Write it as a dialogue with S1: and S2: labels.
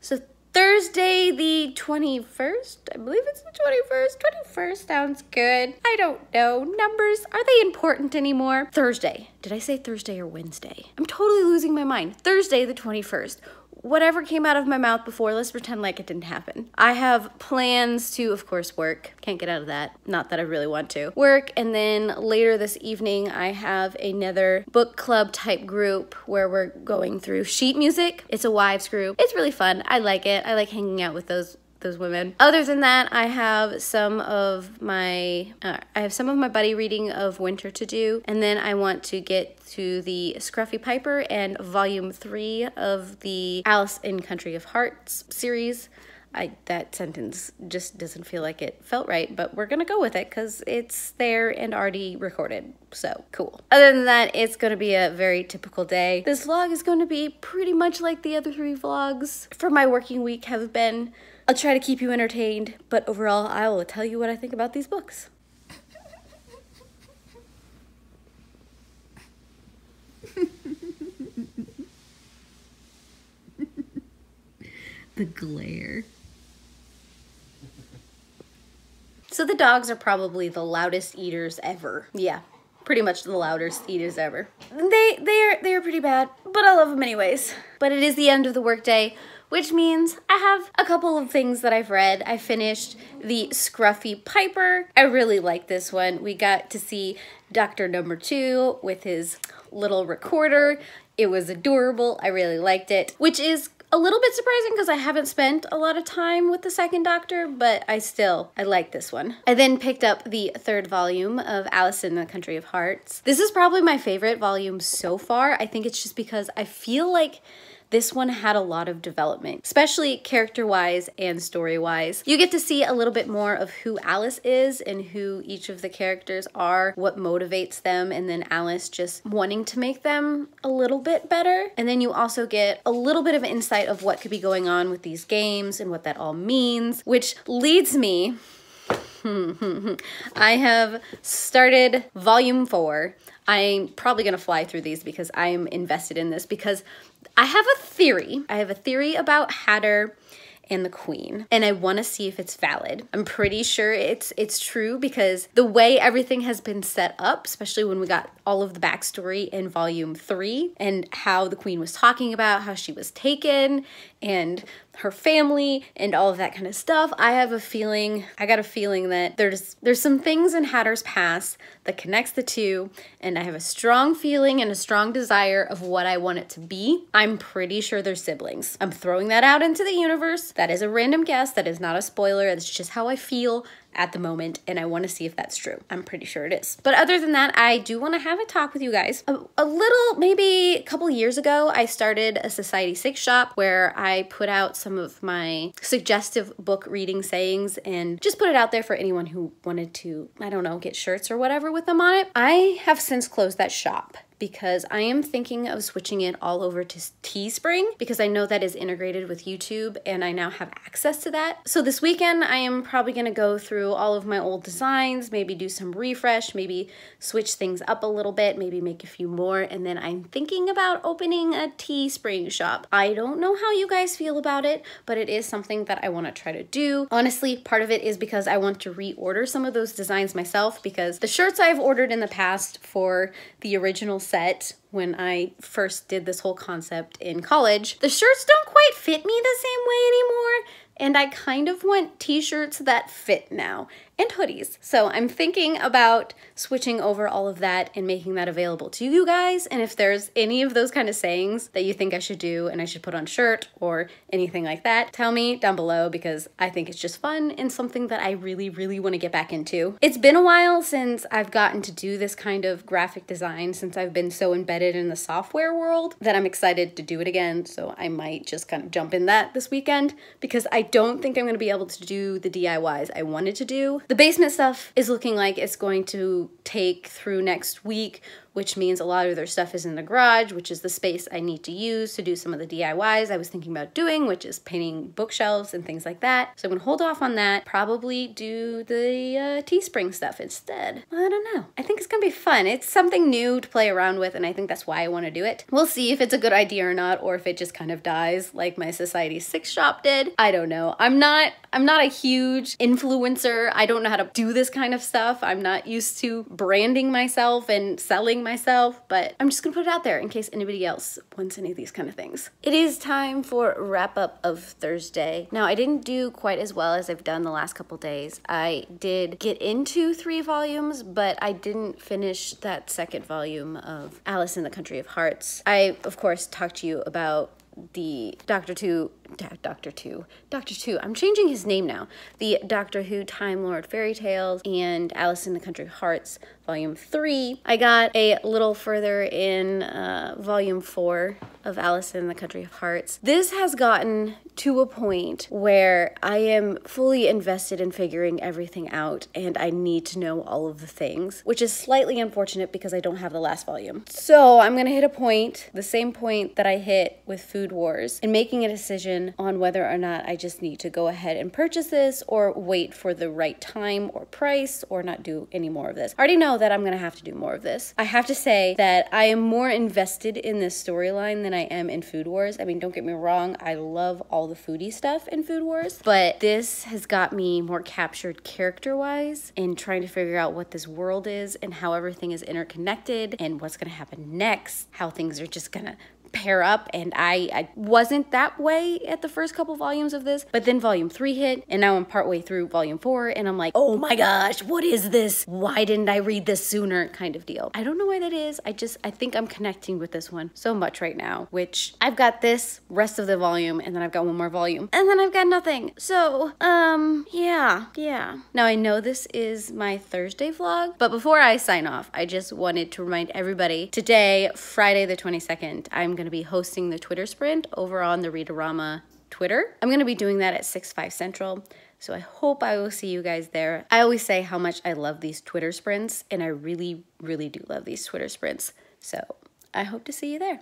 S1: So Thursday the 21st? I believe it's the 21st. 21st sounds good. I don't know. Numbers, are they important anymore? Thursday. Did I say Thursday or Wednesday? I'm totally losing my mind. Thursday the 21st whatever came out of my mouth before, let's pretend like it didn't happen. I have plans to, of course, work. Can't get out of that. Not that I really want to. Work, and then later this evening, I have another book club type group where we're going through sheet music. It's a wives group. It's really fun. I like it. I like hanging out with those those women. Other than that, I have some of my uh, I have some of my buddy reading of Winter to do, and then I want to get to the Scruffy Piper and volume 3 of the Alice in Country of Hearts series. I that sentence just doesn't feel like it felt right, but we're gonna go with it because it's there and already recorded. So cool. Other than that, it's gonna be a very typical day. This vlog is to be pretty much like the other three vlogs for my working week have been. I'll try to keep you entertained, but overall, I will tell you what I think about these books.
S2: the glare.
S1: So the dogs are probably the loudest eaters ever. Yeah, pretty much the loudest eaters ever. They they are they are pretty bad, but I love them anyways. But it is the end of the workday which means I have a couple of things that I've read. I finished the Scruffy Piper. I really like this one. We got to see Doctor Number Two with his little recorder. It was adorable. I really liked it, which is a little bit surprising because I haven't spent a lot of time with the second Doctor, but I still, I like this one. I then picked up the third volume of Alice in the Country of Hearts. This is probably my favorite volume so far. I think it's just because I feel like this one had a lot of development, especially character wise and story wise. You get to see a little bit more of who Alice is and who each of the characters are, what motivates them, and then Alice just wanting to make them a little bit better. And then you also get a little bit of insight of what could be going on with these games and what that all means, which leads me I have started volume four. I'm probably to fly through these because I am invested in this because I have a theory. I have a theory about Hatter and the queen and i want to see if it's valid i'm pretty sure it's it's true because the way everything has been set up especially when we got all of the backstory in volume three and how the queen was talking about how she was taken and her family and all of that kind of stuff. I have a feeling, I got a feeling that there's there's some things in Hatter's past that connects the two and I have a strong feeling and a strong desire of what I want it to be. I'm pretty sure they're siblings. I'm throwing that out into the universe. That is a random guess. That is not a spoiler. It's just how I feel at the moment, and I want to see if that's true. I'm pretty sure it is. But other than that, I do want to have a talk with you guys. A, a little, maybe a couple years ago, I started a Society 6 shop where I put out some of my suggestive book reading sayings and just put it out there for anyone who wanted to, I don't know, get shirts or whatever with them on it. I have since closed that shop because I am thinking of switching it all over to Teespring because I know that is integrated with YouTube and I now have access to that. So this weekend I am probably to go through all of my old designs, maybe do some refresh, maybe switch things up a little bit, maybe make a few more and then I'm thinking about opening a Teespring shop. I don't know how you guys feel about it, but it is something that I want to try to do. Honestly, part of it is because I want to reorder some of those designs myself because the shirts I've ordered in the past for the original set when I first did this whole concept in college. The shirts don't quite fit me the same way anymore, and I kind of want t-shirts that fit now and hoodies. So I'm thinking about switching over all of that and making that available to you guys. And if there's any of those kind of sayings that you think I should do and I should put on shirt or anything like that, tell me down below because I think it's just fun and something that I really, really want to get back into. It's been a while since I've gotten to do this kind of graphic design since I've been so embedded in the software world that I'm excited to do it again. So I might just kind of jump in that this weekend because I don't think I'm going to be able to do the DIYs I wanted to do the basement stuff is looking like it's going to take through next week which means a lot of their stuff is in the garage, which is the space I need to use to do some of the DIYs I was thinking about doing, which is painting bookshelves and things like that. So I'm gonna hold off on that, probably do the uh, Teespring stuff instead. I don't know. I think it's gonna be fun. It's something new to play around with, and I think that's why I wanna do it. We'll see if it's a good idea or not, or if it just kind of dies like my Society 6 shop did. I don't know. I'm not I'm not a huge influencer. I don't know how to do this kind of stuff. I'm not used to branding myself and selling myself, but I'm just gonna put it out there in case anybody else wants any of these kind of things. It is time for wrap up of Thursday. Now, I didn't do quite as well as I've done the last couple days. I did get into three volumes, but I didn't finish that second volume of Alice in the Country of Hearts. I, of course, talked to you about the Doctor Two Doctor Two, Doctor Two. I'm changing his name now. The Doctor Who Time Lord fairy tales and Alice in the Country Hearts, Volume Three. I got a little further in uh, Volume Four of Alice in the Country of Hearts. This has gotten to a point where I am fully invested in figuring everything out and I need to know all of the things, which is slightly unfortunate because I don't have the last volume. So I'm gonna hit a point, the same point that I hit with Food Wars, and making a decision on whether or not I just need to go ahead and purchase this or wait for the right time or price or not do any more of this. I already know that I'm gonna have to do more of this. I have to say that I am more invested in this storyline than I am in Food Wars. I mean, don't get me wrong, I love all the foodie stuff in Food Wars, but this has got me more captured character wise in trying to figure out what this world is and how everything is interconnected and what's gonna happen next, how things are just gonna pair up and I, I wasn't that way at the first couple volumes of this but then volume three hit and now i'm partway through volume four and i'm like oh my gosh what is this? Why didn't i read this sooner? kind of deal. I don't know why that is. I just i think i'm connecting with this one so much right now which i've got this rest of the volume and then i've got one more volume and then i've got nothing. So um yeah yeah. Now i know this is my thursday vlog but before i sign off i just wanted to remind everybody today friday the 22nd i'm going to be hosting the Twitter sprint over on the Readorama Twitter. I'm going to be doing that at 6, 5 Central. So I hope I will see you guys there. I always say how much I love these Twitter sprints, and I really, really do love these Twitter sprints. So I hope to see you there.